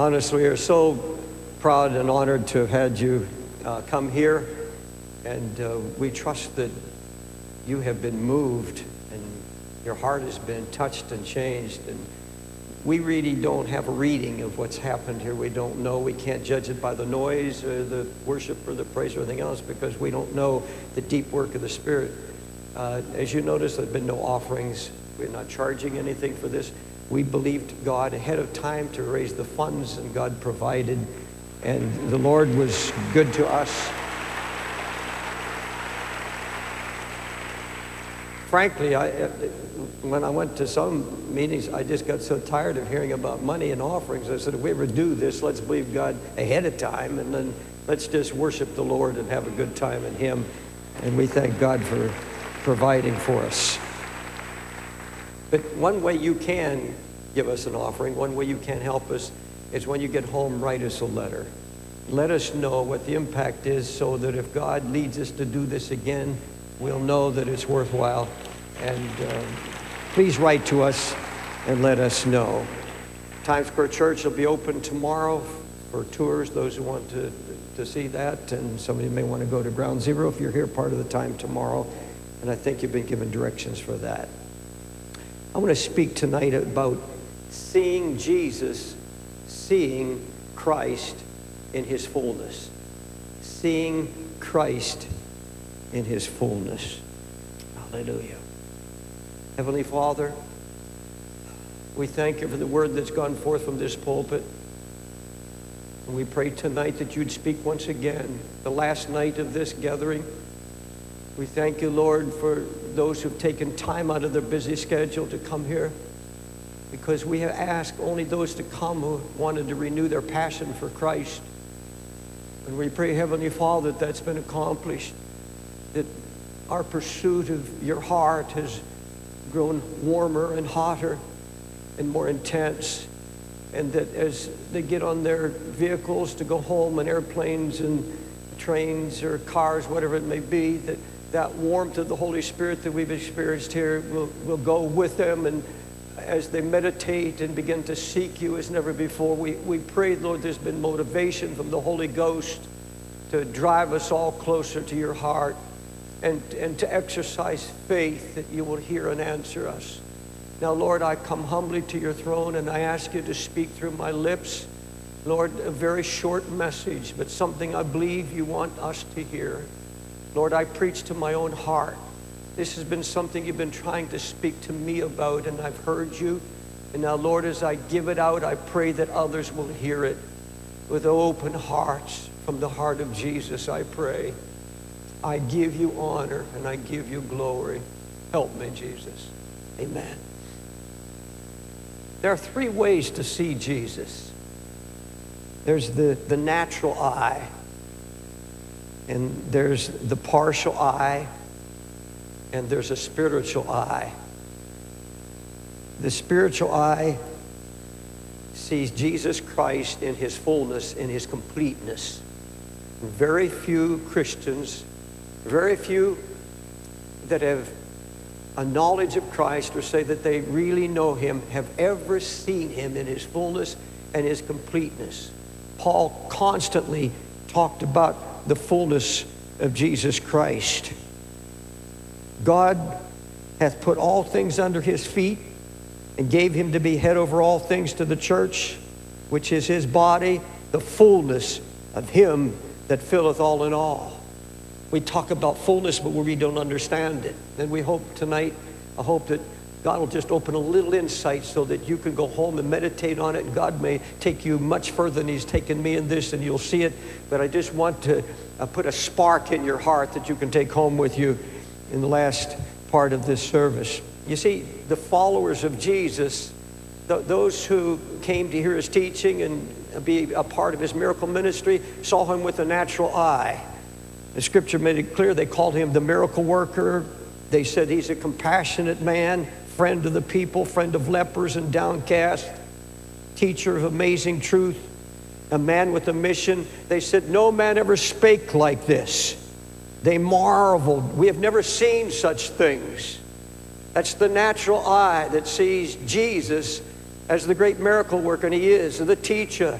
honestly, we are so proud and honored to have had you uh, come here. And uh, we trust that you have been moved and your heart has been touched and changed. And we really don't have a reading of what's happened here. We don't know. We can't judge it by the noise or the worship or the praise or anything else because we don't know the deep work of the Spirit. Uh, as you notice, there have been no offerings. We're not charging anything for this. We believed God ahead of time to raise the funds, and God provided. And the Lord was good to us. Frankly, I, uh, when I went to some meetings, I just got so tired of hearing about money and offerings. I said, if we ever do this, let's believe God ahead of time, and then let's just worship the Lord and have a good time in Him. And we thank God for providing for us. But one way you can give us an offering, one way you can help us, is when you get home, write us a letter. Let us know what the impact is so that if God leads us to do this again, we'll know that it's worthwhile. And uh, please write to us and let us know. Times Square Church will be open tomorrow for tours, those who want to, to see that. And some of you may want to go to Ground Zero if you're here part of the time tomorrow. And I think you've been given directions for that. I want to speak tonight about seeing Jesus, seeing Christ in his fullness. Seeing Christ in his fullness. Hallelujah. Heavenly Father, we thank you for the word that's gone forth from this pulpit. And we pray tonight that you'd speak once again, the last night of this gathering. We thank you, Lord, for those who've taken time out of their busy schedule to come here because we have asked only those to come who wanted to renew their passion for Christ. And we pray, Heavenly Father, that that's been accomplished, that our pursuit of your heart has grown warmer and hotter and more intense, and that as they get on their vehicles to go home and airplanes and trains or cars, whatever it may be, that that warmth of the Holy Spirit that we've experienced here will, will go with them and as they meditate and begin to seek you as never before. We, we pray, Lord, there's been motivation from the Holy Ghost to drive us all closer to your heart and, and to exercise faith that you will hear and answer us. Now, Lord, I come humbly to your throne and I ask you to speak through my lips. Lord, a very short message, but something I believe you want us to hear. Lord, I preach to my own heart. This has been something you've been trying to speak to me about, and I've heard you. And now, Lord, as I give it out, I pray that others will hear it with open hearts from the heart of Jesus, I pray. I give you honor and I give you glory. Help me, Jesus. Amen. There are three ways to see Jesus. There's the, the natural eye, and there's the partial eye, and there's a spiritual eye. The spiritual eye sees Jesus Christ in his fullness, in his completeness. Very few Christians, very few that have a knowledge of Christ or say that they really know him have ever seen him in his fullness and his completeness. Paul constantly talked about the fullness of Jesus Christ. God hath put all things under his feet and gave him to be head over all things to the church, which is his body, the fullness of him that filleth all in all. We talk about fullness, but we don't understand it. And we hope tonight, I hope that God will just open a little insight so that you can go home and meditate on it. And God may take you much further than He's taken me in this, and you'll see it. But I just want to uh, put a spark in your heart that you can take home with you in the last part of this service. You see, the followers of Jesus, th- those who came to hear his teaching and be a part of his miracle ministry, saw him with a natural eye. The scripture made it clear they called him the miracle worker. They said he's a compassionate man, friend of the people, friend of lepers and downcast, teacher of amazing truth, a man with a mission. They said, No man ever spake like this. They marveled. We have never seen such things. That's the natural eye that sees Jesus as the great miracle worker, and he is, and the teacher,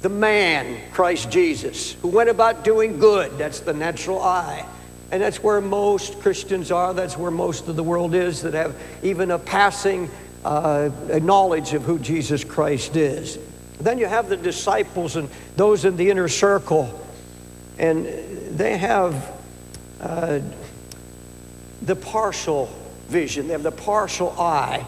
the man, Christ Jesus, who went about doing good. That's the natural eye. And that's where most Christians are. That's where most of the world is that have even a passing uh, knowledge of who Jesus Christ is. Then you have the disciples and those in the inner circle, and they have uh, the partial vision, they have the partial eye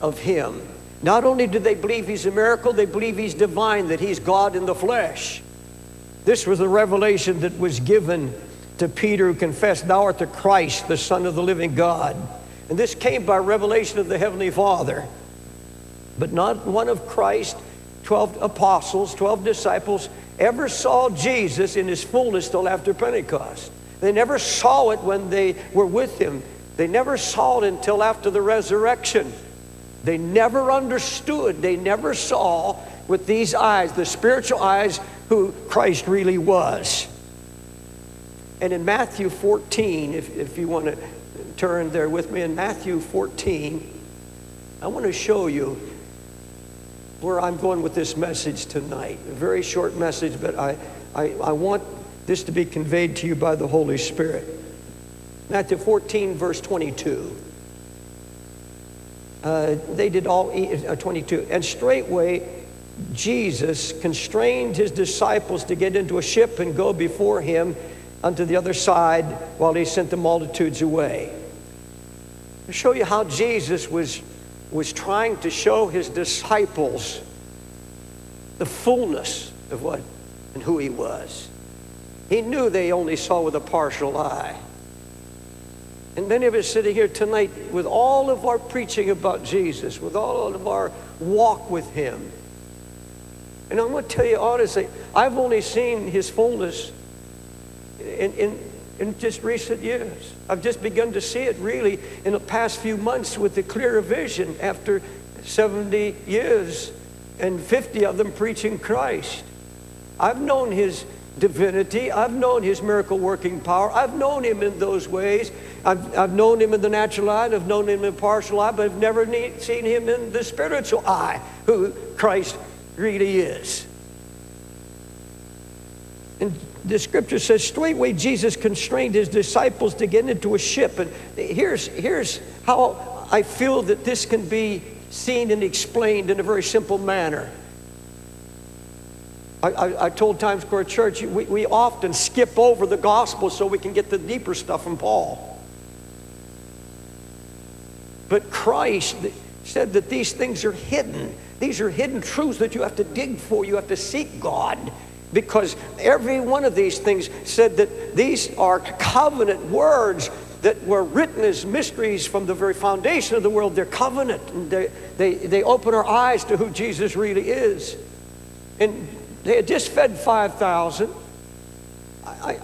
of Him. Not only do they believe He's a miracle, they believe He's divine, that He's God in the flesh. This was the revelation that was given to Peter, who confessed, Thou art the Christ, the Son of the living God. And this came by revelation of the Heavenly Father. But not one of Christ's 12 apostles, 12 disciples, ever saw Jesus in his fullness till after Pentecost. They never saw it when they were with him. They never saw it until after the resurrection. They never understood, they never saw with these eyes, the spiritual eyes, who Christ really was. And in Matthew 14, if, if you want to turn there with me, in Matthew 14, I want to show you where I'm going with this message tonight. A very short message, but I, I, I want this to be conveyed to you by the Holy Spirit. Matthew 14, verse 22. Uh, they did all, uh, 22. And straightway, Jesus constrained his disciples to get into a ship and go before him unto the other side while he sent the multitudes away. To show you how Jesus was, was trying to show his disciples the fullness of what and who he was. He knew they only saw with a partial eye. And many of us sitting here tonight with all of our preaching about Jesus, with all of our walk with him. And I'm going to tell you honestly, I've only seen his fullness in, in, in just recent years. I've just begun to see it really in the past few months with the clearer vision after 70 years and 50 of them preaching Christ. I've known his divinity. I've known his miracle working power. I've known him in those ways. I've, I've known him in the natural eye, I've known him in partial eye, but I've never need, seen him in the spiritual eye, who Christ really is. And the scripture says, straightway Jesus constrained his disciples to get into a ship. And here's, here's how I feel that this can be seen and explained in a very simple manner. I, I, I told Times Square Church, we, we often skip over the gospel so we can get the deeper stuff from Paul. But Christ said that these things are hidden. These are hidden truths that you have to dig for. You have to seek God because every one of these things said that these are covenant words that were written as mysteries from the very foundation of the world. They're covenant. And they, they, they open our eyes to who Jesus really is. And they had just fed 5,000. I,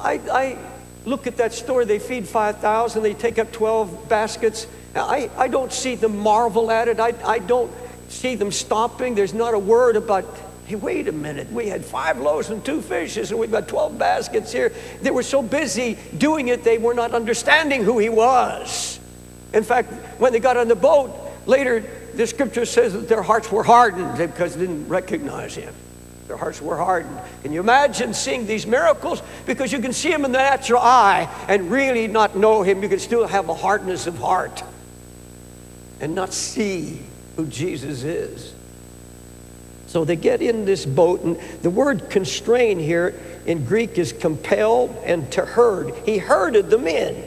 I, I look at that story. They feed 5,000. They take up 12 baskets. I, I don't see them marvel at it. I, I don't see them stopping. There's not a word about Hey, wait a minute. We had five loaves and two fishes, and we've got 12 baskets here. They were so busy doing it, they were not understanding who he was. In fact, when they got on the boat, later the scripture says that their hearts were hardened because they didn't recognize him. Their hearts were hardened. Can you imagine seeing these miracles? Because you can see him in the natural eye and really not know him. You can still have a hardness of heart and not see who Jesus is. So they get in this boat, and the word constrain here in Greek is compelled and to herd. He herded them in.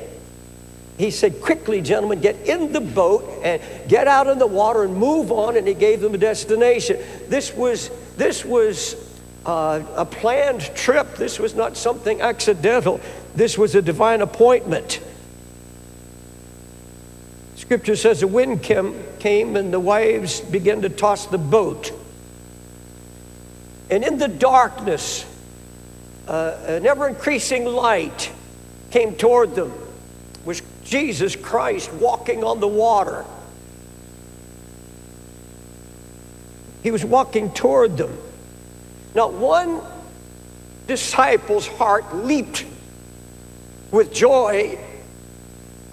He said, Quickly, gentlemen, get in the boat and get out in the water and move on, and he gave them a destination. This was, this was uh, a planned trip. This was not something accidental. This was a divine appointment. Scripture says the wind came, came and the waves began to toss the boat. And in the darkness, uh, an ever increasing light came toward them, was Jesus Christ walking on the water. He was walking toward them. Not one disciple's heart leaped with joy,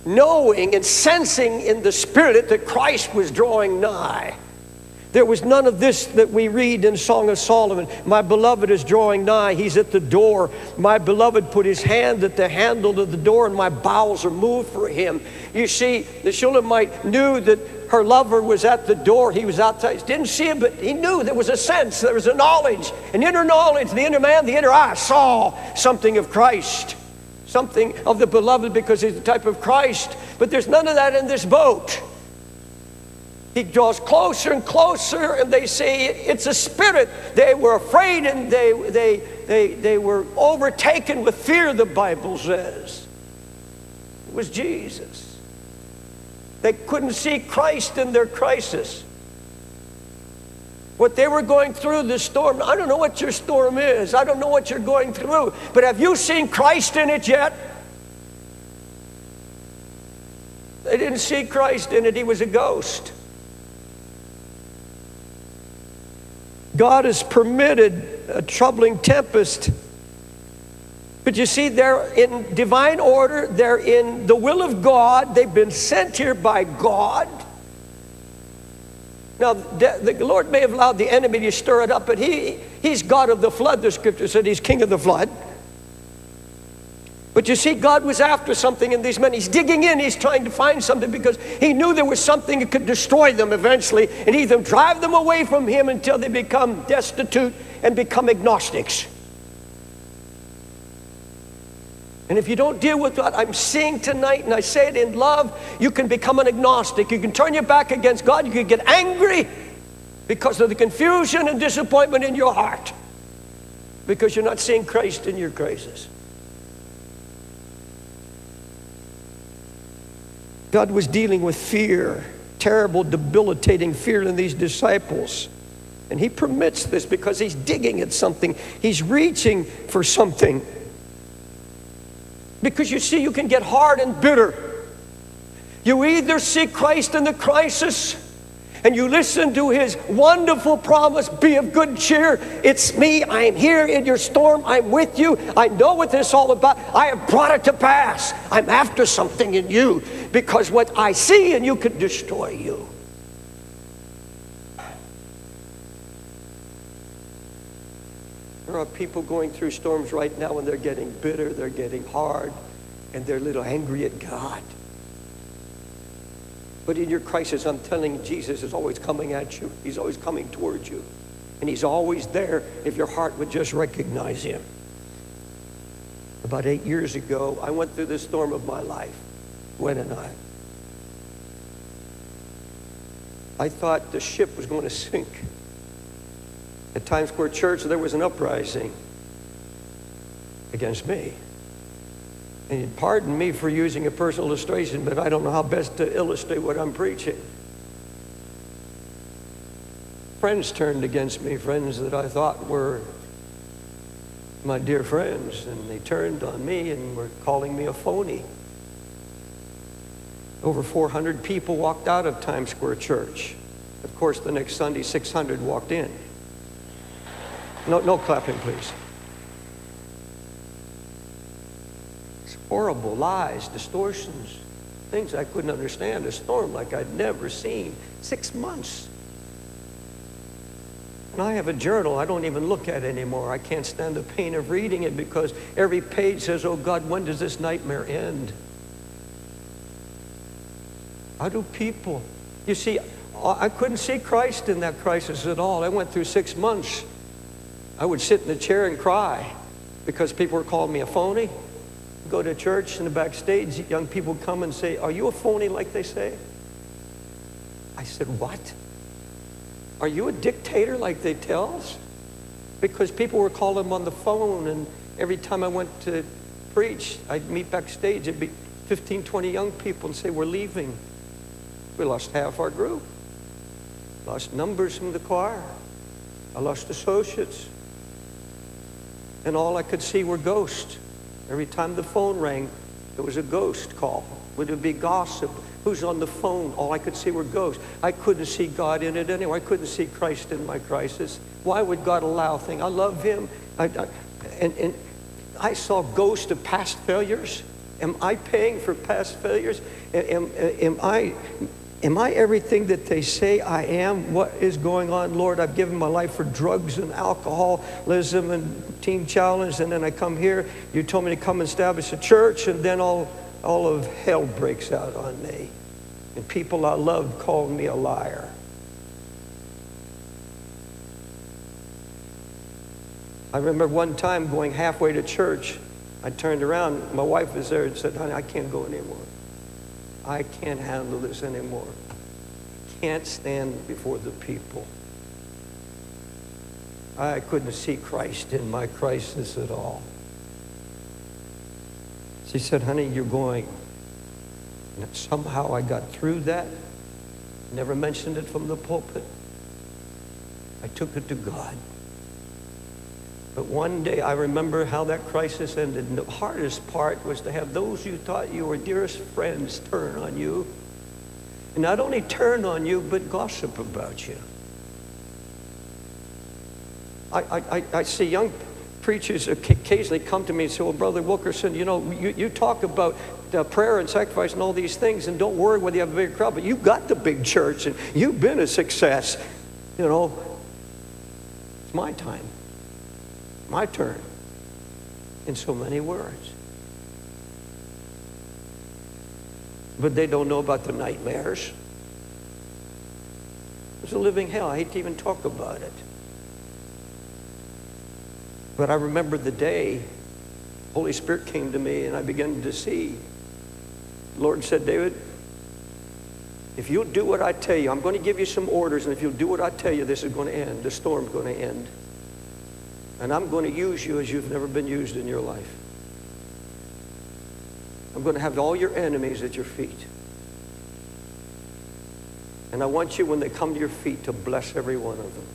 knowing and sensing in the Spirit that Christ was drawing nigh. There was none of this that we read in Song of Solomon. My beloved is drawing nigh. He's at the door. My beloved put his hand at the handle of the door, and my bowels are moved for him. You see, the Shulamite knew that her lover was at the door. He was outside. Didn't see him, but he knew there was a sense, there was a knowledge, an inner knowledge. The inner man, the inner eye saw something of Christ, something of the beloved because he's the type of Christ. But there's none of that in this boat. He draws closer and closer, and they say it's a spirit. They were afraid and they, they, they, they were overtaken with fear, the Bible says. It was Jesus. They couldn't see Christ in their crisis. What they were going through, the storm, I don't know what your storm is. I don't know what you're going through. But have you seen Christ in it yet? They didn't see Christ in it, he was a ghost. God has permitted a troubling tempest. But you see, they're in divine order, they're in the will of God, they've been sent here by God. Now, the Lord may have allowed the enemy to stir it up, but he, He's God of the flood, the scripture said, He's King of the flood. But you see, God was after something in these men. He's digging in, he's trying to find something because he knew there was something that could destroy them eventually and either drive them away from him until they become destitute and become agnostics. And if you don't deal with what I'm seeing tonight, and I say it in love, you can become an agnostic. You can turn your back against God. You can get angry because of the confusion and disappointment in your heart because you're not seeing Christ in your crisis. God was dealing with fear, terrible, debilitating fear in these disciples. And He permits this because He's digging at something, He's reaching for something. Because you see, you can get hard and bitter. You either see Christ in the crisis and you listen to his wonderful promise be of good cheer. It's me. I am here in your storm. I'm with you. I know what this is all about. I have brought it to pass. I'm after something in you because what I see in you could destroy you. There are people going through storms right now and they're getting bitter, they're getting hard, and they're a little angry at God. But in your crisis, I'm telling you, Jesus is always coming at you. He's always coming towards you. And he's always there if your heart would just recognize him. About eight years ago, I went through the storm of my life, Gwen and I. I thought the ship was going to sink. At Times Square Church, there was an uprising against me. Pardon me for using a personal illustration, but I don't know how best to illustrate what I'm preaching. Friends turned against me, friends that I thought were my dear friends, and they turned on me and were calling me a phony. Over 400 people walked out of Times Square Church. Of course, the next Sunday, 600 walked in. No, no clapping, please. Horrible lies, distortions, things I couldn't understand, a storm like I'd never seen. Six months. And I have a journal I don't even look at anymore. I can't stand the pain of reading it because every page says, Oh God, when does this nightmare end? How do people? You see, I couldn't see Christ in that crisis at all. I went through six months. I would sit in the chair and cry because people were calling me a phony go to church in the backstage, young people come and say, Are you a phony like they say? I said, What? Are you a dictator like they tell us? Because people were calling on the phone, and every time I went to preach, I'd meet backstage, it'd be 15, 20 young people and say, We're leaving. We lost half our group, lost numbers from the choir, I lost associates. And all I could see were ghosts. Every time the phone rang, there was a ghost call. Would it be gossip? Who's on the phone? All I could see were ghosts. I couldn't see God in it anyway. I couldn't see Christ in my crisis. Why would God allow things? I love Him. I, I, and, and I saw ghosts of past failures. Am I paying for past failures? Am, am, I, Am I everything that they say I am? What is going on? Lord, I've given my life for drugs and alcoholism and teen challenge, and then I come here. You told me to come and establish a church, and then all, all of hell breaks out on me. And people I loved called me a liar. I remember one time going halfway to church. I turned around. My wife was there and said, Honey, I can't go anymore. I can't handle this anymore. Can't stand before the people. I couldn't see Christ in my crisis at all. She said, Honey, you're going. And somehow I got through that. Never mentioned it from the pulpit. I took it to God. But one day I remember how that crisis ended. And the hardest part was to have those you thought you were dearest friends turn on you. And not only turn on you, but gossip about you. I, I, I see young preachers occasionally come to me and say, Well, Brother Wilkerson, you know, you, you talk about uh, prayer and sacrifice and all these things, and don't worry whether you have a big crowd, but you've got the big church and you've been a success. You know, it's my time my turn in so many words. But they don't know about the nightmares. It's a living hell. I hate to even talk about it. But I remember the day the Holy Spirit came to me and I began to see. The Lord said, David, if you'll do what I tell you, I'm going to give you some orders, and if you'll do what I tell you, this is going to end. The storm's going to end. And I'm going to use you as you've never been used in your life. I'm going to have all your enemies at your feet. And I want you, when they come to your feet, to bless every one of them.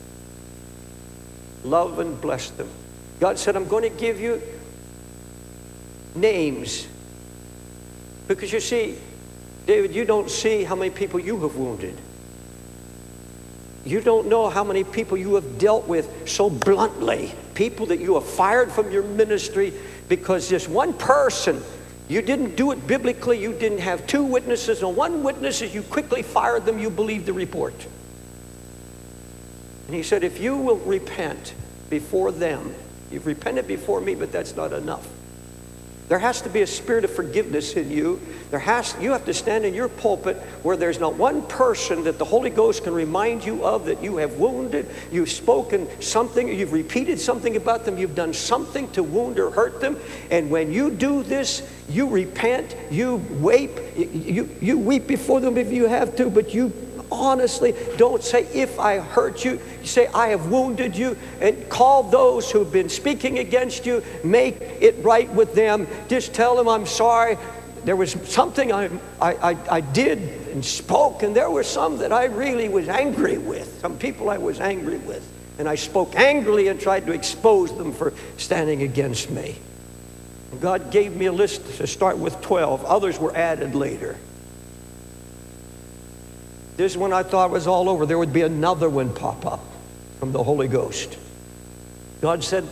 Love and bless them. God said, I'm going to give you names. Because you see, David, you don't see how many people you have wounded. You don't know how many people you have dealt with so bluntly. People that you have fired from your ministry because this one person, you didn't do it biblically, you didn't have two witnesses, and one witness, you quickly fired them, you believed the report. And he said, if you will repent before them, you've repented before me, but that's not enough. There has to be a spirit of forgiveness in you. There has, you have to stand in your pulpit where there's not one person that the Holy Ghost can remind you of that you have wounded, you've spoken something, you've repeated something about them, you've done something to wound or hurt them. And when you do this, you repent, you weep, you, you weep before them if you have to, but you honestly. Don't say, if I hurt you. you. Say, I have wounded you. And call those who've been speaking against you. Make it right with them. Just tell them, I'm sorry. There was something I, I, I, I did and spoke, and there were some that I really was angry with. Some people I was angry with. And I spoke angrily and tried to expose them for standing against me. God gave me a list to start with 12. Others were added later. This one I thought was all over. There would be another one pop up from the Holy Ghost. God said,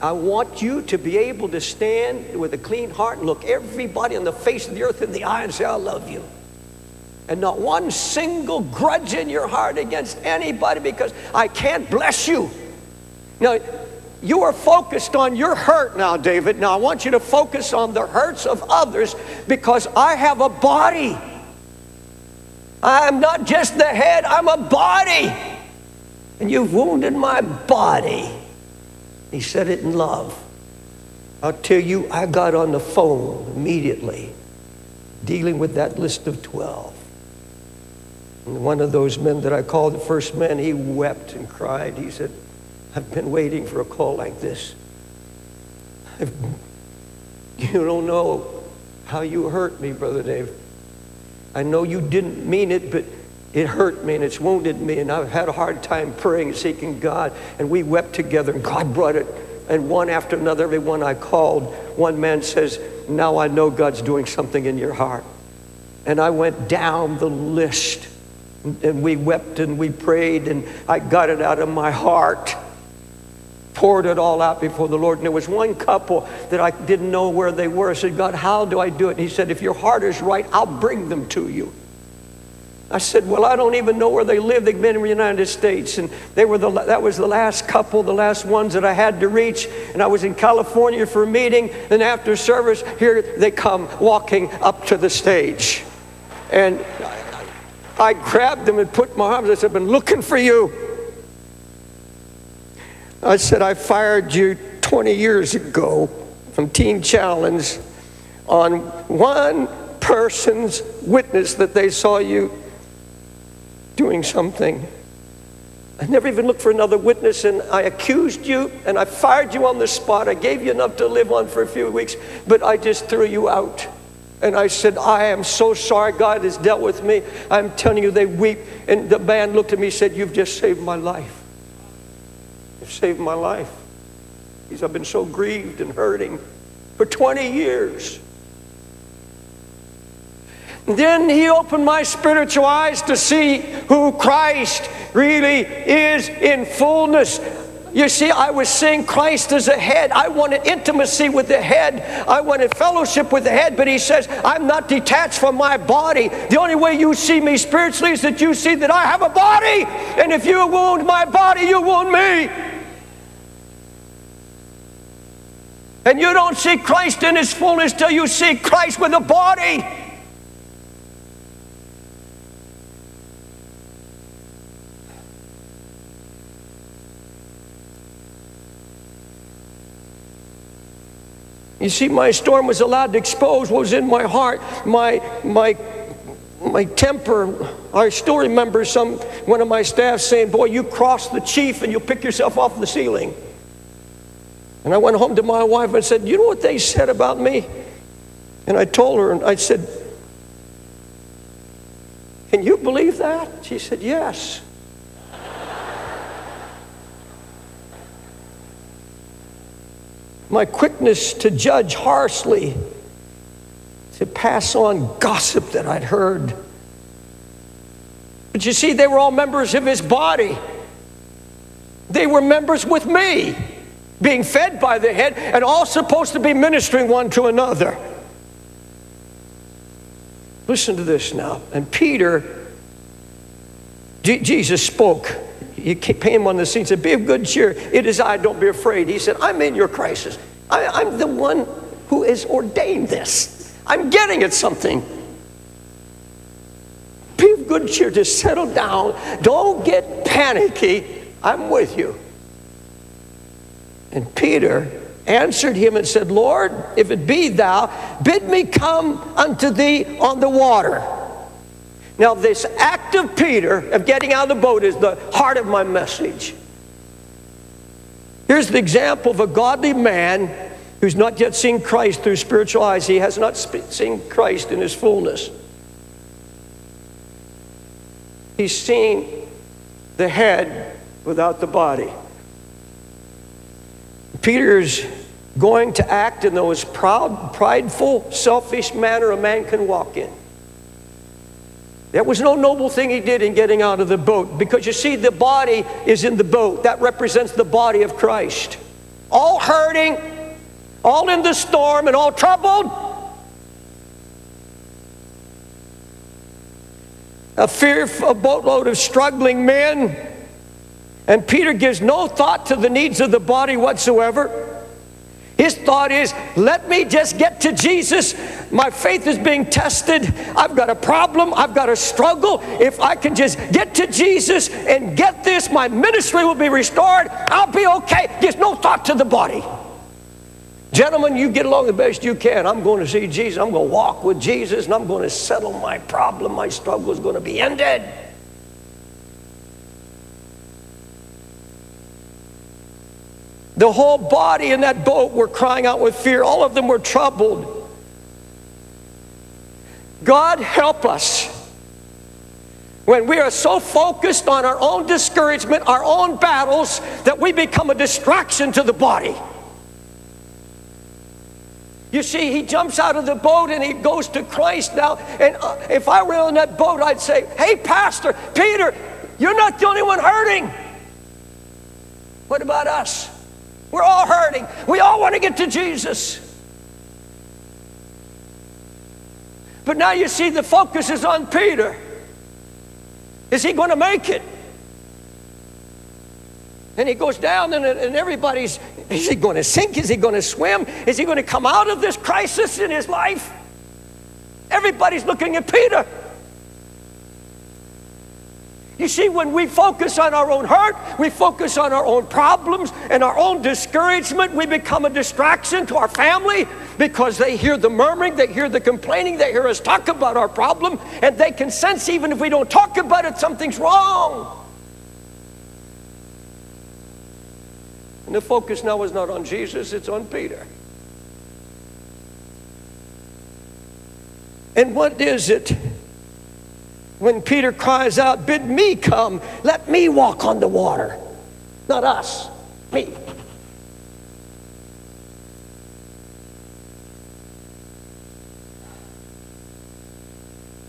I want you to be able to stand with a clean heart and look everybody on the face of the earth in the eye and say, I love you. And not one single grudge in your heart against anybody because I can't bless you. Now, you are focused on your hurt now, David. Now, I want you to focus on the hurts of others because I have a body. I'm not just the head, I'm a body. And you've wounded my body. He said it in love. I'll tell you, I got on the phone immediately dealing with that list of 12. And one of those men that I called the first man, he wept and cried. He said, I've been waiting for a call like this. I've, you don't know how you hurt me, Brother Dave. I know you didn't mean it, but it hurt me and it's wounded me, and I've had a hard time praying seeking God. And we wept together, and God brought it. And one after another, everyone I called, one man says, Now I know God's doing something in your heart. And I went down the list, and we wept and we prayed, and I got it out of my heart poured it all out before the Lord. And there was one couple that I didn't know where they were. I said, God, how do I do it? And he said, if your heart is right, I'll bring them to you. I said, Well, I don't even know where they live. They've been in the United States. And they were the, that was the last couple, the last ones that I had to reach. And I was in California for a meeting. And after service, here they come walking up to the stage. And I grabbed them and put my arms. I said, I've been looking for you. I said, I fired you 20 years ago from Teen Challenge on one person's witness that they saw you doing something. I never even looked for another witness, and I accused you and I fired you on the spot. I gave you enough to live on for a few weeks, but I just threw you out. And I said, I am so sorry. God has dealt with me. I'm telling you, they weep. And the man looked at me and said, You've just saved my life. Saved my life. Because I've been so grieved and hurting for 20 years. Then he opened my spiritual eyes to see who Christ really is in fullness. You see, I was seeing Christ as a head. I wanted intimacy with the head. I wanted fellowship with the head. But he says, I'm not detached from my body. The only way you see me spiritually is that you see that I have a body. And if you wound my body, you wound me. And you don't see Christ in his fullness till you see Christ with a body. You see, my storm was allowed to expose what was in my heart, my, my, my temper. I still remember some, one of my staff saying, Boy, you cross the chief and you'll pick yourself off the ceiling. And I went home to my wife and said, You know what they said about me? And I told her, and I said, Can you believe that? She said, Yes. my quickness to judge harshly, to pass on gossip that I'd heard. But you see, they were all members of his body. They were members with me, being fed by the head, and all supposed to be ministering one to another. Listen to this now. And Peter, Jesus spoke he came on the scene and said, Be of good cheer. It is I, don't be afraid. He said, I'm in your crisis. I, I'm the one who has ordained this. I'm getting at something. Be of good cheer. Just settle down. Don't get panicky. I'm with you. And Peter answered him and said, Lord, if it be thou, bid me come unto thee on the water. Now, this act of Peter of getting out of the boat is the heart of my message. Here's the example of a godly man who's not yet seen Christ through spiritual eyes. He has not seen Christ in his fullness. He's seen the head without the body. Peter's going to act in the most proud, prideful, selfish manner a man can walk in. There was no noble thing he did in getting out of the boat because you see, the body is in the boat. That represents the body of Christ. All hurting, all in the storm, and all troubled. A fearful boatload of struggling men. And Peter gives no thought to the needs of the body whatsoever. His thought is, let me just get to Jesus. My faith is being tested. I've got a problem. I've got a struggle. If I can just get to Jesus and get this, my ministry will be restored. I'll be okay. There's no thought to the body. Gentlemen, you get along the best you can. I'm going to see Jesus. I'm going to walk with Jesus and I'm going to settle my problem. My struggle is going to be ended. The whole body in that boat were crying out with fear. All of them were troubled. God help us when we are so focused on our own discouragement, our own battles, that we become a distraction to the body. You see, he jumps out of the boat and he goes to Christ now. And uh, if I were in that boat, I'd say, Hey, Pastor, Peter, you're not the only one hurting. What about us? We're all hurting. We all want to get to Jesus. But now you see the focus is on Peter. Is he going to make it? And he goes down, and, and everybody's, is he going to sink? Is he going to swim? Is he going to come out of this crisis in his life? Everybody's looking at Peter. You see, when we focus on our own hurt, we focus on our own problems and our own discouragement, we become a distraction to our family because they hear the murmuring, they hear the complaining, they hear us talk about our problem, and they can sense, even if we don't talk about it, something's wrong. And the focus now is not on Jesus, it's on Peter. And what is it when Peter cries out, Bid me come, let me walk on the water? Not us, me.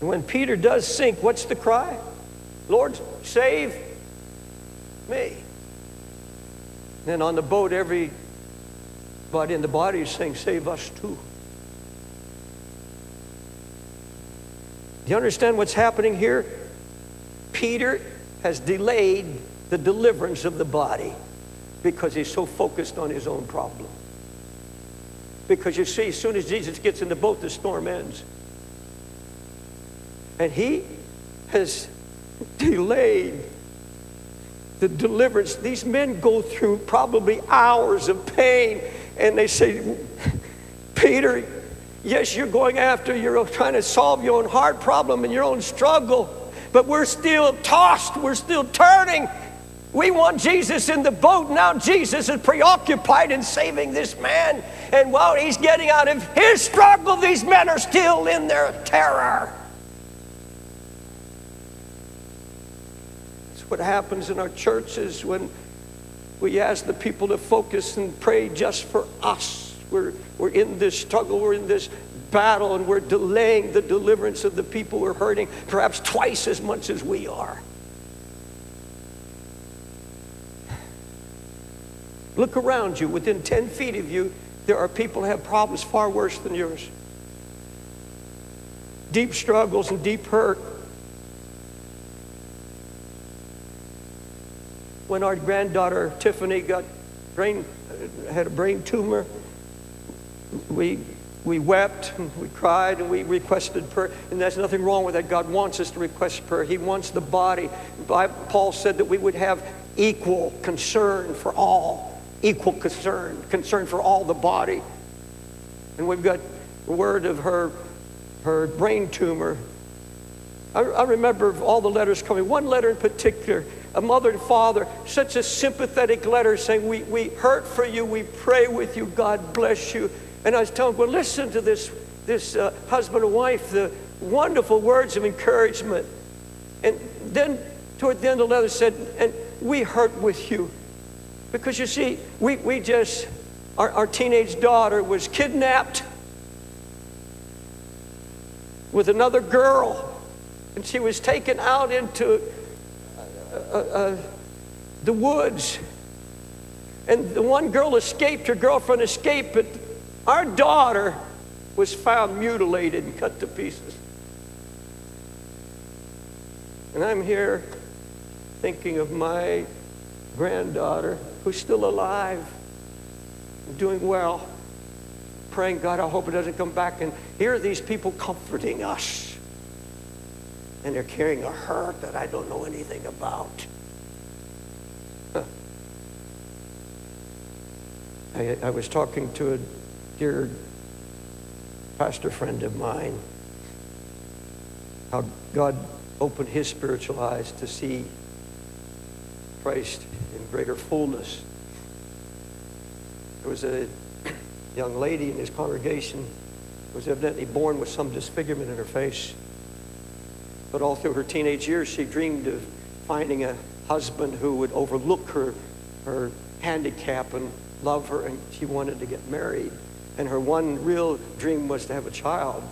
And when Peter does sink, what's the cry? Lord, save me. Then on the boat, everybody in the body is saying, Save us too. Do you understand what's happening here? Peter has delayed the deliverance of the body because he's so focused on his own problem. Because you see, as soon as Jesus gets in the boat, the storm ends. And he has delayed the deliverance. These men go through probably hours of pain, and they say, Peter, yes, you're going after, you're trying to solve your own heart problem and your own struggle, but we're still tossed, we're still turning. We want Jesus in the boat. Now Jesus is preoccupied in saving this man. And while he's getting out of his struggle, these men are still in their terror. That's what happens in our churches when we ask the people to focus and pray just for us. We're, we're in this struggle, we're in this battle, and we're delaying the deliverance of the people who are hurting perhaps twice as much as we are. Look around you. Within 10 feet of you, there are people who have problems far worse than yours. Deep struggles and deep hurt. when our granddaughter Tiffany got brain, had a brain tumor, we, we wept, and we cried, and we requested prayer. And there's nothing wrong with that. God wants us to request prayer. He wants the body. Paul said that we would have equal concern for all, equal concern, concern for all the body. And we've got word of her, her brain tumor. I, I remember all the letters coming. One letter in particular a mother and father, such a sympathetic letter saying, we, we hurt for you, we pray with you, God bless you. And I was telling, well, listen to this, this uh, husband and wife, the wonderful words of encouragement. And then toward the end of the letter said, and we hurt with you. Because you see, we, we just, our, our teenage daughter was kidnapped with another girl. And she was taken out into uh, uh, the woods. And the one girl escaped, her girlfriend escaped, but our daughter was found mutilated and cut to pieces. And I'm here thinking of my granddaughter who's still alive, doing well, praying, God, I hope it doesn't come back. And here are these people comforting us and they're carrying a hurt that I don't know anything about. I, I was talking to a dear pastor friend of mine, how God opened his spiritual eyes to see Christ in greater fullness. There was a young lady in his congregation who was evidently born with some disfigurement in her face. But all through her teenage years, she dreamed of finding a husband who would overlook her, her handicap and love her, and she wanted to get married. And her one real dream was to have a child.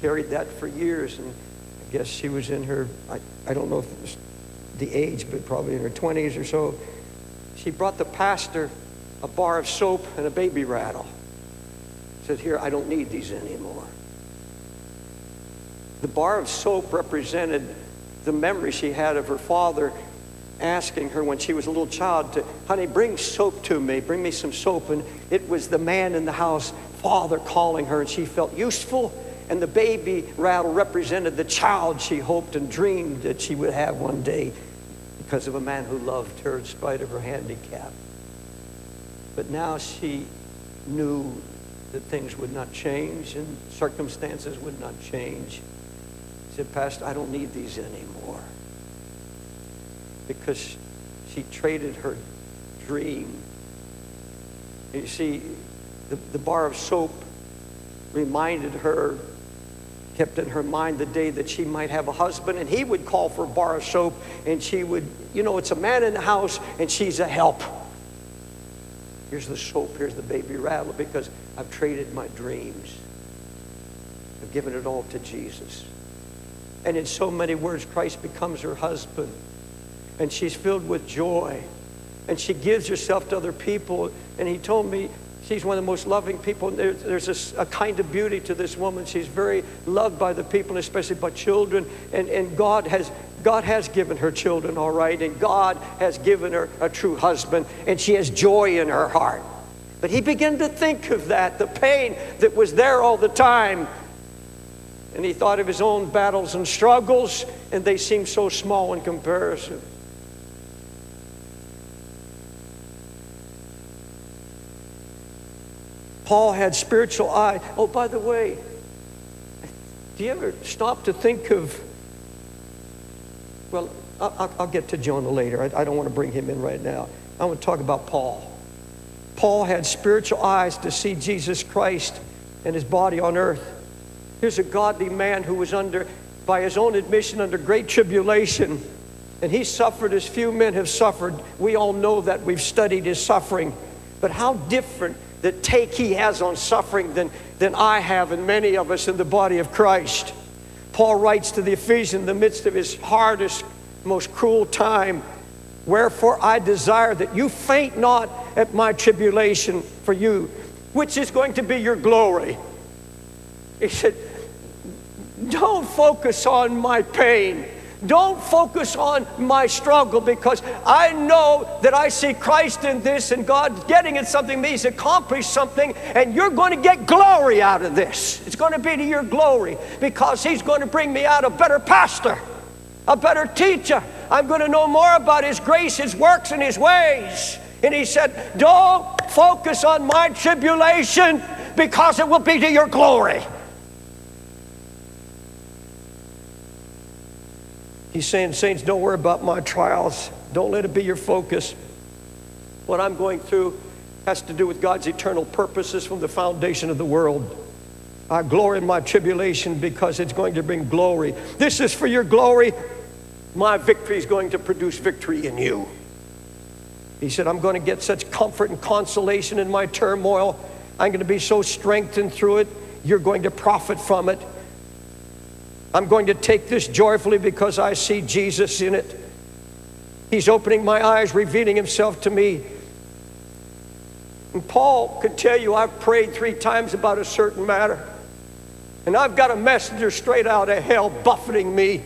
Carried that for years, and I guess she was in her, I, I don't know if it was the age, but probably in her 20s or so. She brought the pastor a bar of soap and a baby rattle. Said, Here, I don't need these anymore. The bar of soap represented the memory she had of her father asking her when she was a little child to, honey, bring soap to me, bring me some soap. And it was the man in the house, father, calling her, and she felt useful. And the baby rattle represented the child she hoped and dreamed that she would have one day because of a man who loved her in spite of her handicap. But now she knew that things would not change and circumstances would not change. She said, Pastor, I don't need these anymore because she traded her dream. You see, the, the bar of soap reminded her, kept in her mind the day that she might have a husband, and he would call for a bar of soap, and she would, you know, it's a man in the house, and she's a help. Here's the soap, here's the baby rattle, because I've traded my dreams. I've given it all to Jesus. And in so many words, Christ becomes her husband and she's filled with joy. And she gives herself to other people. And he told me she's one of the most loving people. There, there's a, a, kind of beauty to this woman. She's very loved by the people, especially by children. And, and God, has, God has given her children, all right. And God has given her a true husband. And she has joy in her heart. But he began to think of that, the pain that was there all the time. And he thought of his own battles and struggles, and they seemed so small in comparison. Paul had spiritual eye. Oh, by the way, do you ever stop to think of, well, I'll, get to Jonah later. I don't want to bring him in right now. I want to talk about Paul. Paul had spiritual eyes to see Jesus Christ and his body on earth. Here's a godly man who was under, by his own admission, under great tribulation. And he suffered as few men have suffered. We all know that. We've studied his suffering. But how different the take he has on suffering than, than I have and many of us in the body of Christ. Paul writes to the Ephesians in the midst of his hardest, most cruel time, Wherefore I desire that you faint not at my tribulation for you, which is going to be your glory. He said, Don't focus on my pain. Don't focus on my struggle because I know that I see Christ in this and God getting in something, He's accomplished something, and you're going to get glory out of this. It's going to be to your glory because He's going to bring me out a better pastor, a better teacher. I'm going to know more about His grace, His works, and His ways. And He said, Don't focus on my tribulation because it will be to your glory. He's saying, Saints, don't worry about my trials. Don't let it be your focus. What I'm going through has to do with God's eternal purposes from the foundation of the world. I glory in my tribulation because it's going to bring glory. This is for your glory. My victory is going to produce victory in you. He said, I'm going to get such comfort and consolation in my turmoil. I'm going to be so strengthened through it. You're going to profit from it. I'm going to take this joyfully because I see Jesus in it. He's opening my eyes, revealing himself to me. And Paul could tell you I've prayed three times about a certain matter. And I've got a messenger straight out of hell buffeting me.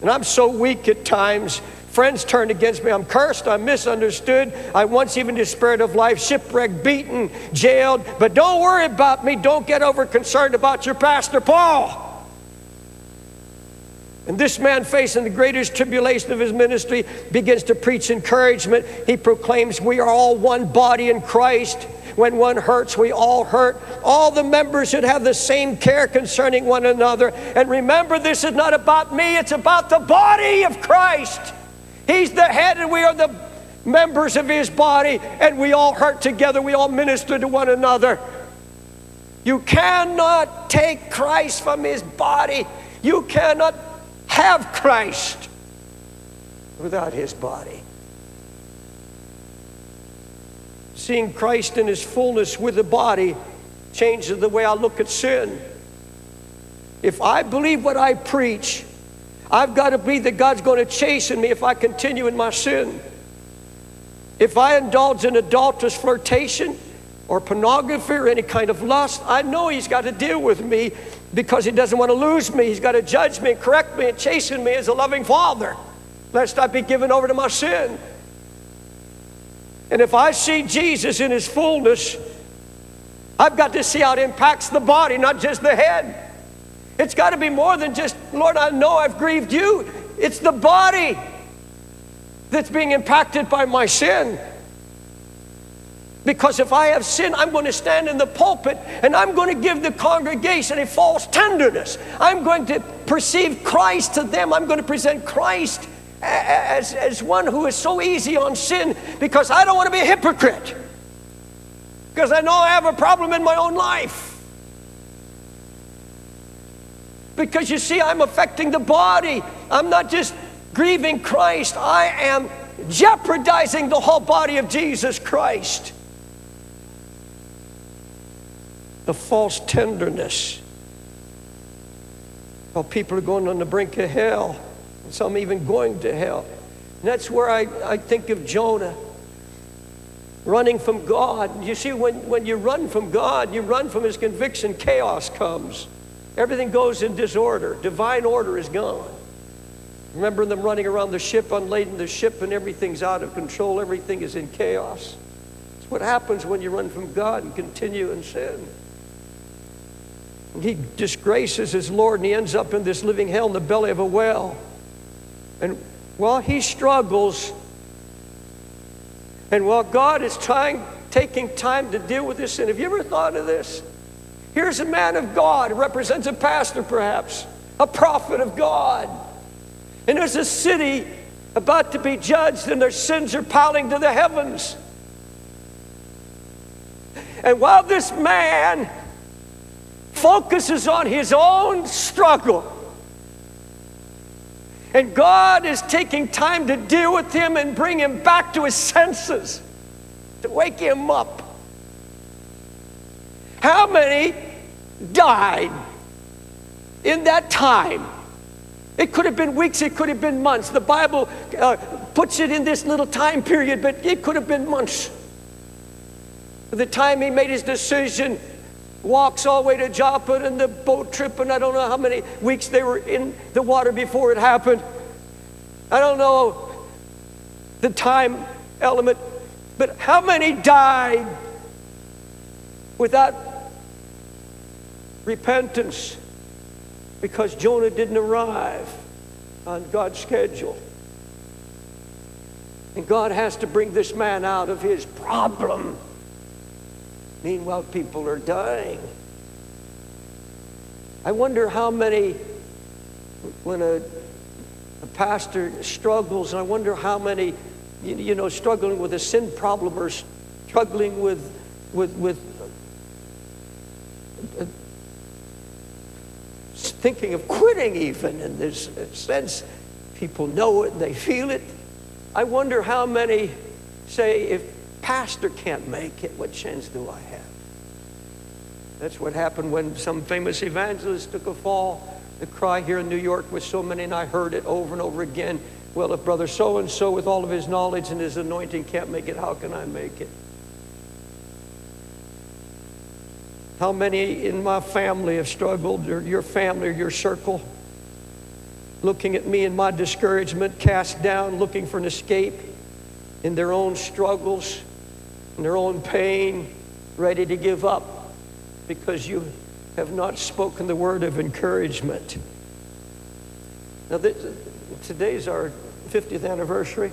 And I'm so weak at times. Friends turned against me. I'm cursed. I'm misunderstood. I once even despaired of life, shipwrecked, beaten, jailed. But don't worry about me. Don't get over concerned about your pastor, Paul. And this man, facing the greatest tribulation of his ministry, begins to preach encouragement. He proclaims, We are all one body in Christ. When one hurts, we all hurt. All the members should have the same care concerning one another. And remember, this is not about me, it's about the body of Christ. He's the head, and we are the members of his body, and we all hurt together. We all minister to one another. You cannot take Christ from his body. You cannot have Christ without his body. Seeing Christ in his fullness with the body changes the way I look at sin. If I believe what I preach, I've got to believe that God's going to chasten me if I continue in my sin. If I indulge in adulterous flirtation, or pornography or any kind of lust, I know He's got to deal with me because He doesn't want to lose me. He's got to judge me, and correct me, and chasten me as a loving Father, lest I be given over to my sin. And if I see Jesus in His fullness, I've got to see how it impacts the body, not just the head. It's got to be more than just, Lord, I know I've grieved you. It's the body that's being impacted by my sin. Because if I have sin, I'm going to stand in the pulpit and I'm going to give the congregation a false tenderness. I'm going to perceive Christ to them. I'm going to present Christ as, as one who is so easy on sin because I don't want to be a hypocrite. Because I know I have a problem in my own life. Because you see, I'm affecting the body. I'm not just grieving Christ, I am jeopardizing the whole body of Jesus Christ. The false tenderness. While people are going on the brink of hell, and some even going to hell. And that's where I, I think of Jonah running from God. You see, when, when you run from God, you run from His conviction, chaos comes. Everything goes in disorder. Divine order is gone. Remember them running around the ship, unlading the ship, and everything's out of control. Everything is in chaos. It's what happens when you run from God and continue in sin. He disgraces his Lord and he ends up in this living hell in the belly of a well. And while he struggles, and while God is trying, taking time to deal with this sin, have you ever thought of this? Here's a man of God, represents a pastor perhaps, a prophet of God. And there's a city about to be judged, and their sins are piling to the heavens. And while this man focuses on his own struggle, and God is taking time to deal with him and bring him back to his senses, to wake him up. How many died in that time? It could have been weeks, it could have been months. The Bible uh, puts it in this little time period, but it could have been months. the time he made his decision, walks all the way to Joppa and the boat trip, and I don't know how many weeks they were in the water before it happened. I don't know the time element, but how many died without repentance because Jonah didn't arrive on God's schedule. And God has to bring this man out of his problem. Meanwhile, people are dying. I wonder how many, when a, a pastor struggles, I wonder how many, you, you know, struggling with a sin problem or struggling with, with, with uh, thinking of quitting even in this sense. People know it, and they feel it. I wonder how many say, if pastor can't make it, what chance do I have? That's what happened when some famous evangelist took a fall. The cry here in New York was so many, and I heard it over and over again. Well, if brother so and so, with all of his knowledge and his anointing, can't make it, how can I make it? How many in my family have struggled, or your family, or your circle, looking at me in my discouragement, cast down, looking for an escape in their own struggles, in their own pain, ready to give up because you have not spoken the word of encouragement. Now, this, today's our 50th anniversary.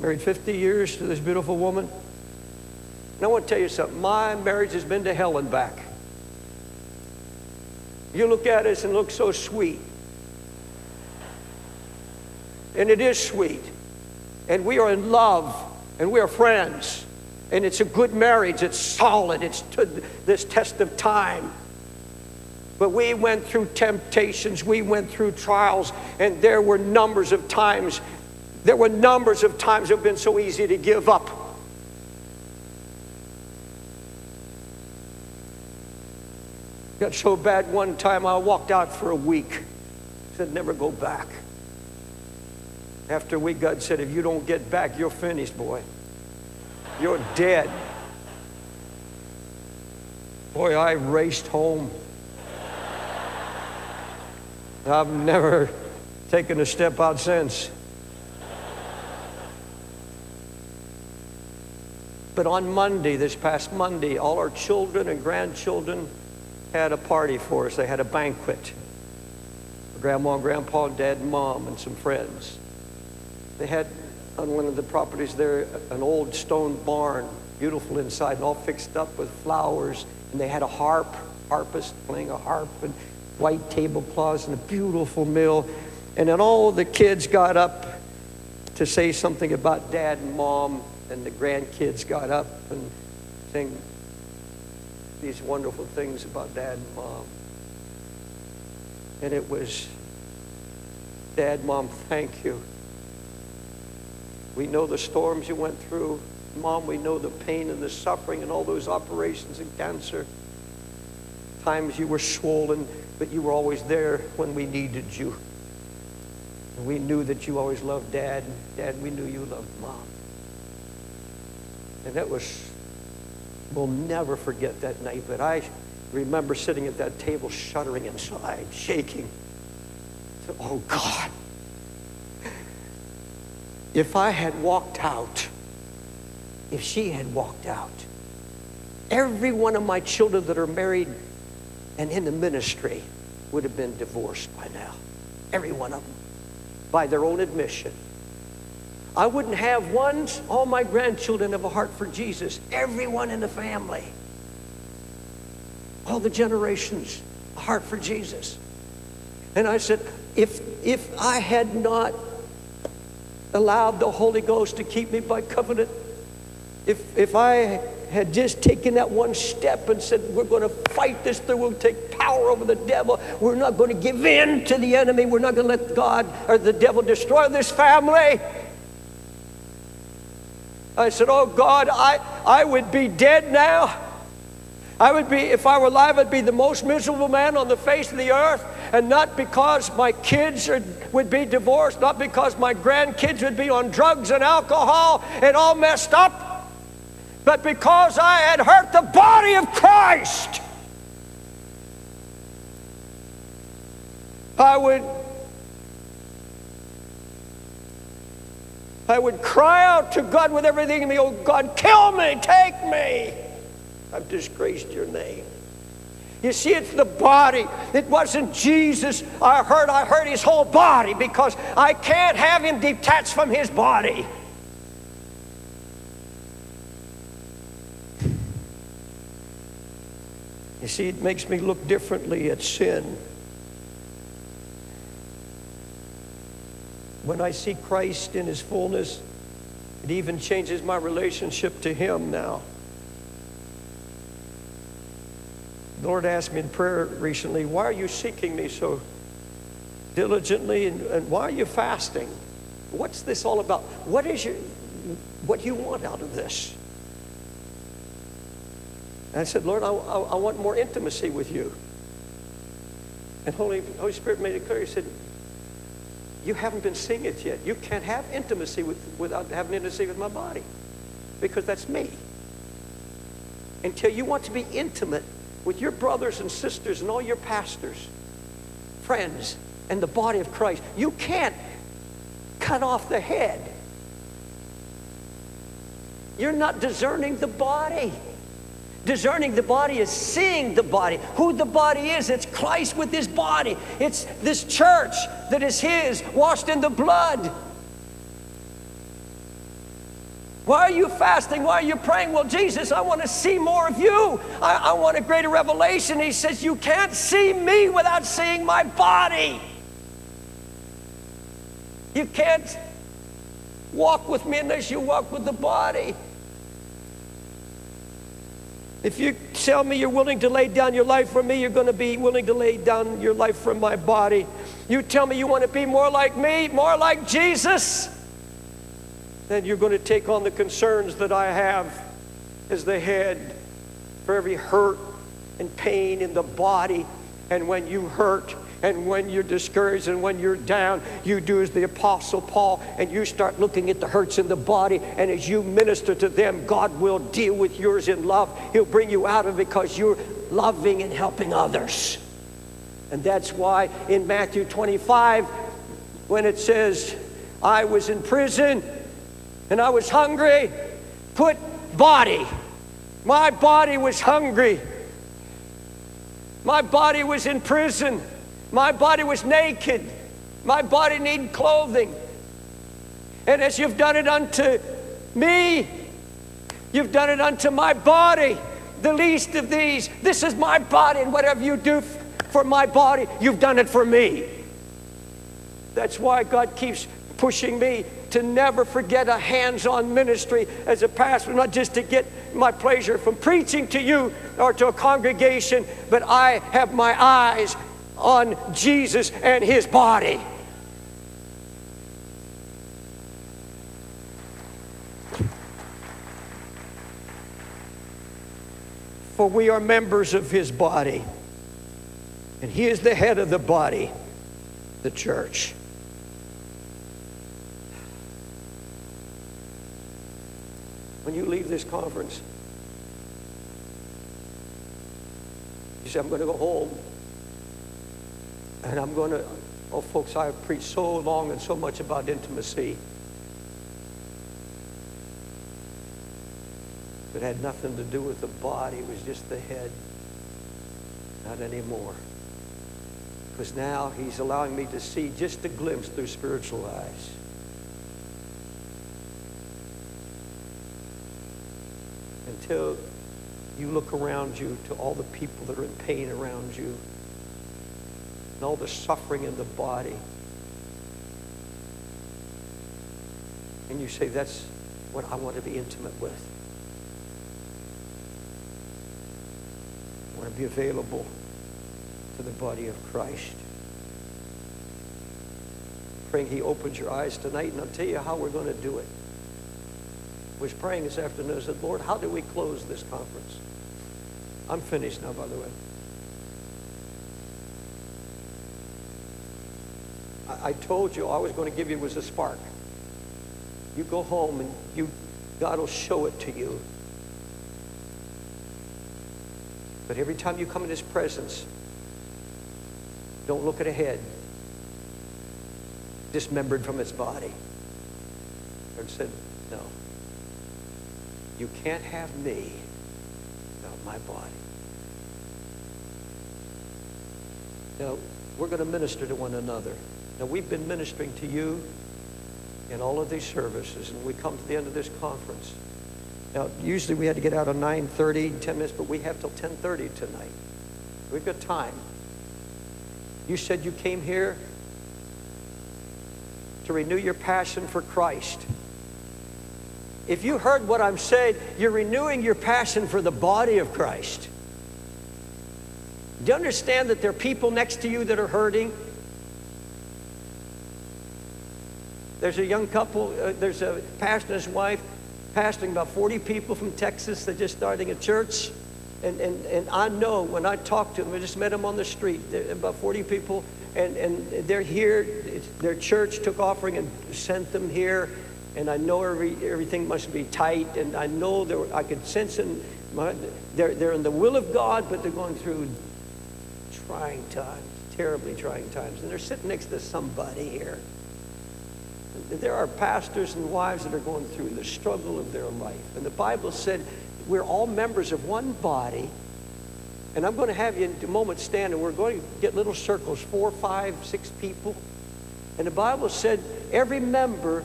Married 50 years to this beautiful woman. And I want to tell you something. My marriage has been to hell and back. You look at us and look so sweet. And it is sweet. And we are in love. And we are friends. And it's a good marriage. It's solid. It's this test of time. But we went through temptations, we went through trials, and there were numbers of times, there were numbers of times it have been so easy to give up. Got so bad one time I walked out for a week. Said, never go back. After week, God said, if you don't get back, you're finished, boy. You're dead. Boy, I raced home. I've never taken a step out since. But on Monday, this past Monday, all our children and grandchildren had a party for us. They had a banquet. Grandma and Grandpa, Dad and Mom, and some friends. They had on one of the properties there an old stone barn, beautiful inside, and all fixed up with flowers. And they had a harp, harpist playing a harp, and white tablecloths, and a beautiful meal. And then all the kids got up to say something about Dad and Mom and the grandkids got up and sang these wonderful things about dad and mom. And it was, Dad, Mom, thank you. We know the storms you went through. Mom, we know the pain and the suffering and all those operations and cancer. Times you were swollen, but you were always there when we needed you. And we knew that you always loved Dad. And Dad, we knew you loved Mom. And that was, we'll never forget that night. But I remember sitting at that table, shuddering inside, shaking. Oh, God. If I had walked out, if she had walked out, every one of my children that are married and in the ministry would have been divorced by now. Every one of them, by their own admission. I wouldn't have one, all my grandchildren have a heart for Jesus. Everyone in the family, all the generations, a heart for Jesus. And I said, if, if I had not allowed the Holy Ghost to keep me by covenant, if, if I had just taken that one step and said, We're going to fight this through, we'll take power over the devil, we're not going to give in to the enemy, we're not going to let God or the devil destroy this family. I said, Oh God, I, I would be dead now. I would be, if I were alive, I'd be the most miserable man on the face of the earth. And not because my kids are, would be divorced, not because my grandkids would be on drugs and alcohol and all messed up, but because I had hurt the body of Christ. I would I would cry out to God with everything in me, oh God, kill me, take me. I've disgraced your name. You see, it's the body. It wasn't Jesus I hurt, I hurt his whole body because I can't have him detached from his body. You see, it makes me look differently at sin. When I see Christ in his fullness, it even changes my relationship to him now. The Lord asked me in prayer recently, Why are you seeking me so diligently and, and why are you fasting? What's this all about? What is your, what do you want out of this? And I said, Lord, I, I, I want more intimacy with you. And Holy, Holy Spirit made it clear. He said, you haven't been seeing it yet. You can't have intimacy with, without having intimacy with my body because that's me. Until you want to be intimate with your brothers and sisters and all your pastors, friends, and the body of Christ, you can't cut off the head. You're not discerning the body. Discerning the body is seeing the body. Who the body is, it's Christ with his body. It's this church that is his, washed in the blood. Why are you fasting? Why are you praying? Well, Jesus, I want to see more of you. I, I want a greater revelation. He says, You can't see me without seeing my body. You can't walk with me unless you walk with the body. If you tell me you're willing to lay down your life for me, you're going to be willing to lay down your life for my body. You tell me you want to be more like me, more like Jesus, then you're going to take on the concerns that I have as the head for every hurt and pain in the body. And when you hurt, and when you're discouraged and when you're down, you do as the Apostle Paul and you start looking at the hurts in the body. And as you minister to them, God will deal with yours in love. He'll bring you out of it because you're loving and helping others. And that's why in Matthew 25, when it says, I was in prison and I was hungry, put body. My body was hungry. My body was in prison. My body was naked. My body needed clothing. And as you've done it unto me, you've done it unto my body, the least of these. This is my body, and whatever you do for my body, you've done it for me. That's why God keeps pushing me to never forget a hands on ministry as a pastor, not just to get my pleasure from preaching to you or to a congregation, but I have my eyes on Jesus and his body. For we are members of his body, and he is the head of the body, the church. When you leave this conference, you say, I'm going to go home and I'm going to, oh, folks, I have preached so long and so much about intimacy. It had nothing to do with the body, it was just the head. Not anymore. Because now he's allowing me to see just a glimpse through spiritual eyes. Until you look around you to all the people that are in pain around you and all the suffering in the body. And you say, that's what I want to be intimate with. I want to be available to the body of Christ. Praying he opens your eyes tonight, and I'll tell you how we're going to do it. I was praying this afternoon. I said, Lord, how do we close this conference? I'm finished now, by the way. I told you all I was going to give you was a spark. You go home and you, God will show it to you. But every time you come in His presence, don't look at a head dismembered from its body. Lord said. You can't have me without my body. Now, we're going to minister to one another. Now, we've been ministering to you in all of these services, and we come to the end of this conference. Now, usually we had to get out at 9.30, 10 minutes, but we have till 10.30 tonight. We've got time. You said you came here to renew your passion for Christ. If you heard what I'm saying, you're renewing your passion for the body of Christ. Do you understand that there are people next to you that are hurting? There's a young couple, uh, there's a pastor and his wife pastoring about 40 people from Texas. They're just starting a church. And, and, and I know when I talk to them, I just met them on the street, about 40 people, and, and they're here. their church took offering and sent them here. And I know every, everything must be tight. And I know there, I could sense in my, they're, they're in the will of God, but they're going through trying times, terribly trying times. And they're sitting next to somebody here there are pastors and wives that are going through the struggle of their life. And the Bible said we're all members of one body. And I'm going to have you in a moment stand and we're going to get little circles, four, five, six people. And the Bible said every member,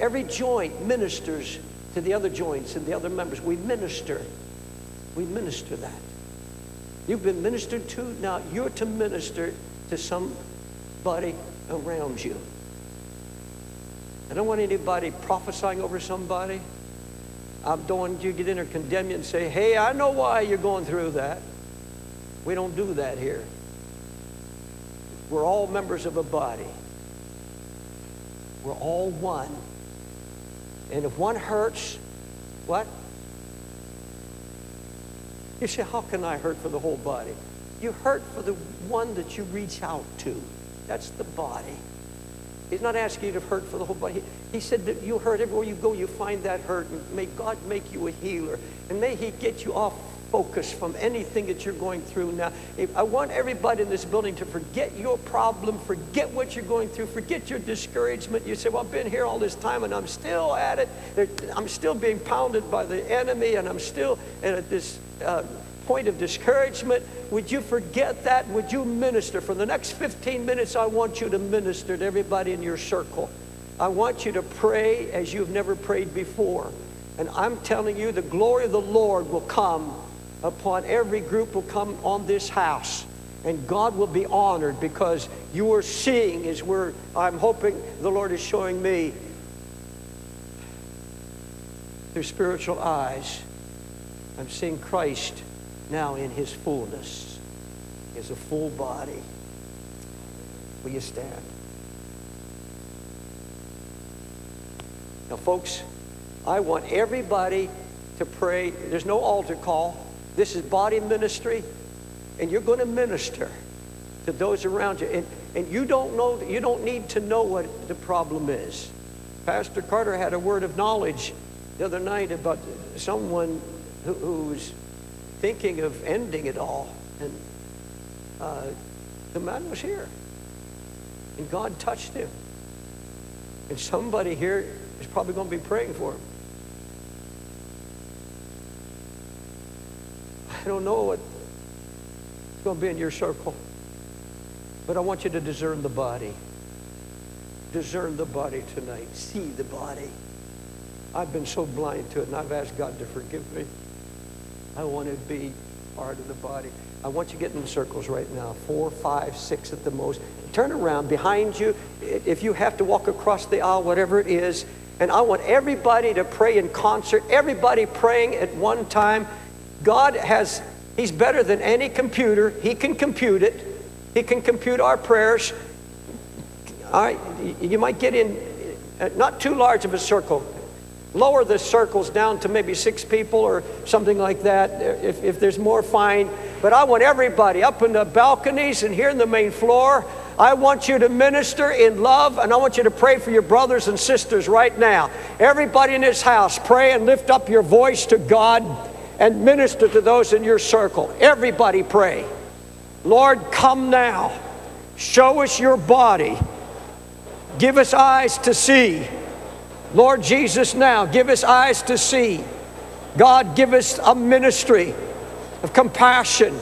every joint ministers to the other joints and the other members. We minister. We minister that. You've been ministered to, now you're to minister to somebody around you. I don't want anybody prophesying over somebody. I don't want you to get in or condemn you and say, hey, I know why you're going through that. We don't do that here. We're all members of a body. We're all one. And if one hurts, what? You say, how can I hurt for the whole body? You hurt for the one that you reach out to. That's the body. He's not asking you to hurt for the whole body. He, said that you hurt everywhere you go, you find that hurt. And may God make you a healer. And may He get you off focus from anything that you're going through now. If- I want everybody in this building to forget your problem, forget what you're going through, forget your discouragement. You say, Well, I've been here all this time and I'm still at it. I'm still being pounded by the enemy and I'm still at this uh, point of discouragement. Would you forget that? Would you minister? For the next 15 minutes, I want you to minister to everybody in your circle. I want you to pray as you've never prayed before. And I'm telling you, the glory of the Lord will come upon every group, will come on this house. And God will be honored because you are seeing, is where I'm hoping the Lord is showing me through spiritual eyes. I'm seeing Christ now in his fullness. Has a full body. Will you stand? Now, folks, I want everybody to pray. There's no altar call. This is body ministry, and you're going to minister to those around you. And, and you don't know, you don't need to know what the problem is. Pastor Carter had a word of knowledge the other night about someone who, who's thinking of ending it all. And uh, the man was here. And God touched him. And somebody here is probably going to be praying for him. I don't know what it's going to be in your circle, but I want you to discern the body. Discern the body tonight. See the body. I've been so blind to it, and I've asked God to forgive me. I want to be part of the body. I want you to get in circles right now four, five, six at the most. Turn around behind you. If you have to walk across the aisle, whatever it is, and I want everybody to pray in concert, everybody praying at one time. God has, He's better than any computer. He can compute it, He can compute our prayers. All right, you might get in uh, not too large of a circle. Lower the circles down to maybe six people or something like that. If, if there's more, fine. But I want everybody up in the balconies and here in the main floor. I want you to minister in love and I want you to pray for your brothers and sisters right now. Everybody in this house, pray and lift up your voice to God and minister to those in your circle. Everybody pray. Lord, come now. Show us your body. Give us eyes to see. Lord Jesus, now give us eyes to see. God, give us a ministry of compassion.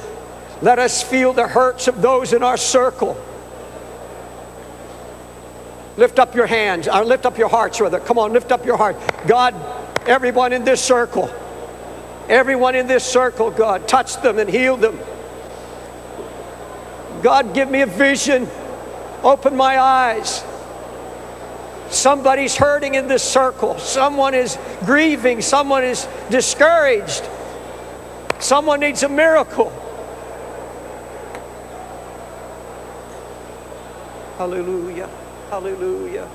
Let us feel the hurts of those in our circle. Lift up your hands, or lift up your hearts, rather. Come on, lift up your heart. God, everyone in this circle, everyone in this circle, God, touch them and heal them. God, give me a vision. Open my eyes. Somebody's hurting in this circle. Someone is grieving. Someone is discouraged. Someone needs a miracle. Hallelujah. Hallelujah.